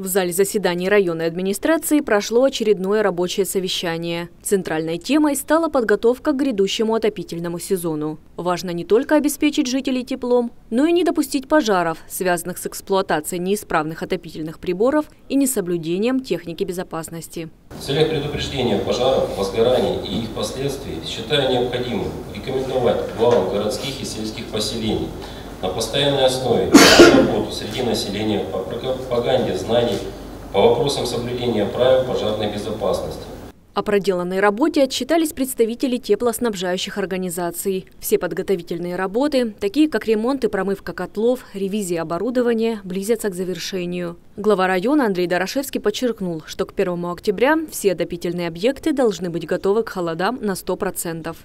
В зале заседаний районной администрации прошло очередное рабочее совещание. Центральной темой стала подготовка к грядущему отопительному сезону. Важно не только обеспечить жителей теплом, но и не допустить пожаров, связанных с эксплуатацией неисправных отопительных приборов и несоблюдением техники безопасности. В целях предупреждения пожаров, возгораний и их последствий считаю необходимым рекомендовать главам городских и сельских поселений – на постоянной основе работу среди населения по пропаганде знаний по вопросам соблюдения правил пожарной безопасности. О проделанной работе отчитались представители теплоснабжающих организаций. Все подготовительные работы, такие как ремонт и промывка котлов, ревизия оборудования, близятся к завершению. Глава района Андрей Дорошевский подчеркнул, что к 1 октября все отопительные объекты должны быть готовы к холодам на 100%.